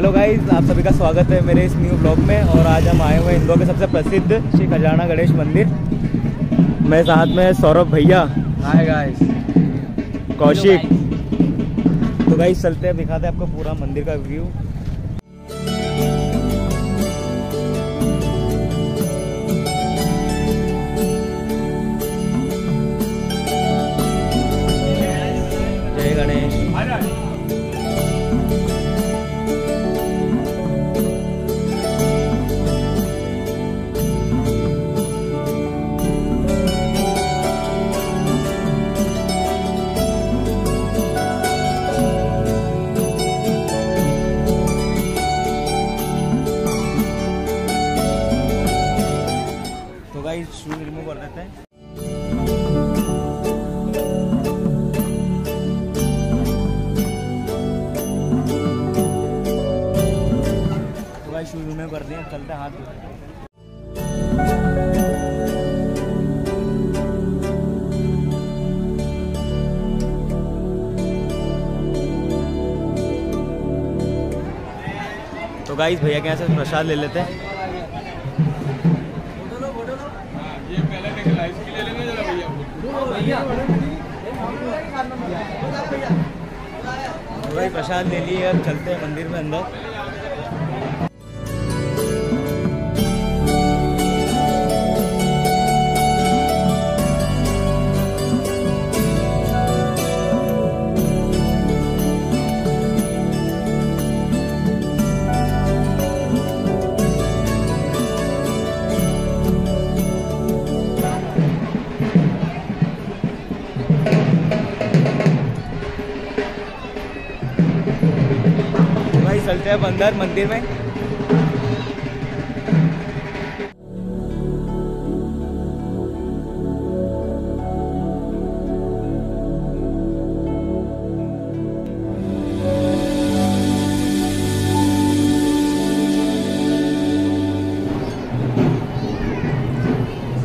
Hello guys आप सभी का स्वागत है मेरे इस न्यू ब्लॉग में और आज हम आए हुए हैं इंदौर के सबसे प्रसिद्ध श्री खजाना गणेश मंदिर। मेरे साथ में सौरभ भैया। Hi guys Kaushik. तो गाइस चलते हैं दिखाते हैं आपको पूरा मंदिर का व्यू गाइस शूज़ रिमूव कर दिए चलते हाथ तो गाइस भैया के यहाँ से प्रसाद ले लेते हैं। तो भाई, प्रसाद ले लिए अब चलते हैं मंदिर में अंदर। तो हैं अब अंदर मंदिर में।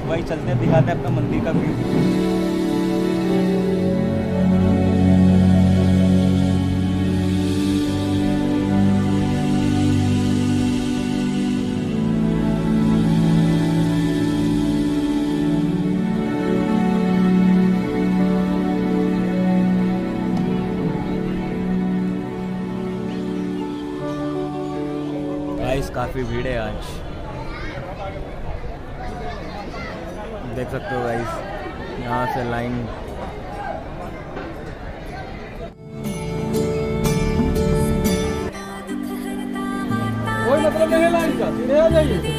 भाई चलते दिखाते हैं आपका मंदिर का व्यू काफ़ी भीड़ है आज। देख सकते हो गाइस यहाँ से लाइन कोई मतलब नहीं लाइन का, सीधे आ जाइए।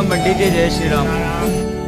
राम जी जय श्री राम।